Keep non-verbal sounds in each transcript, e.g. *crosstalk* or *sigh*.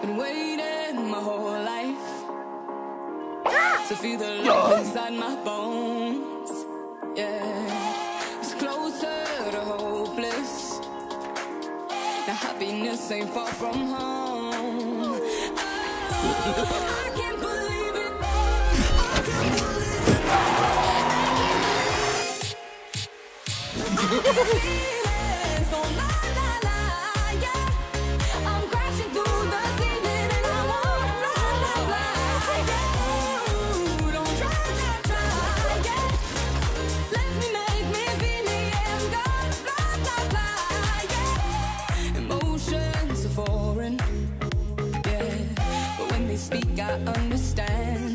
Been waiting my whole life ah! to feel the love inside my bones. Yeah, it's closer to hopeless. Now happiness ain't far from home. can't believe it. speak, I understand.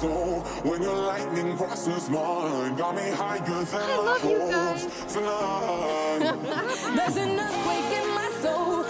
soul when your lightning crosses mine. Got me higher than I my love hopes you guys. *laughs* There's an earthquake in my soul.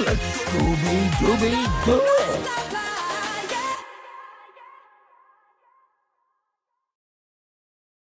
Let's Scooby Dooby do it!